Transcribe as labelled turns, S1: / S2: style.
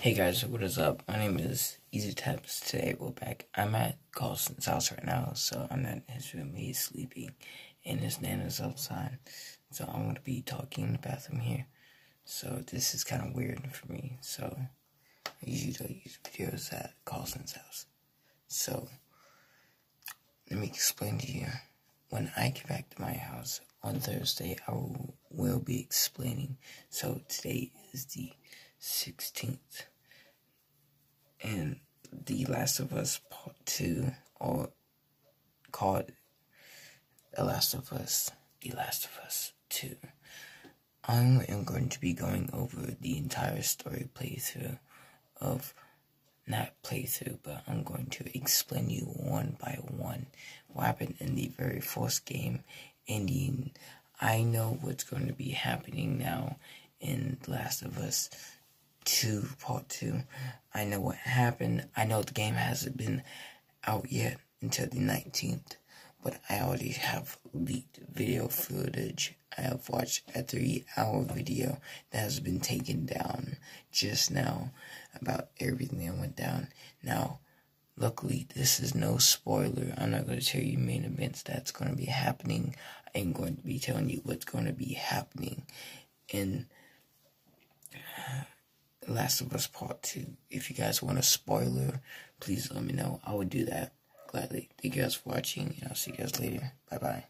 S1: Hey guys, what is up? My name is Easy Taps. Today we're back. I'm at Carlson's house right now, so I'm at his room. He's sleeping, and his nana's outside. So I'm gonna be talking in the bathroom here. So this is kind of weird for me. So I usually don't use videos at Carlson's house. So let me explain to you. When I get back to my house on Thursday, I will be explaining. So today is the 16th. And The Last of Us Part 2, or called The Last of Us, The Last of Us 2. I am going to be going over the entire story playthrough of, not playthrough, but I'm going to explain you one by one what happened in the very first game, ending. I know what's going to be happening now in The Last of Us 2, Part 2. I know what happened. I know the game hasn't been out yet until the 19th, but I already have leaked video footage. I have watched a three hour video that has been taken down just now about everything that went down. Now, luckily, this is no spoiler. I'm not going to tell you main events that's going to be happening. I am going to be telling you what's going to be happening in Last of Us Part 2. If you guys want a spoiler, please let me know. I would do that gladly. Thank you guys for watching, and I'll see you guys later. Bye bye.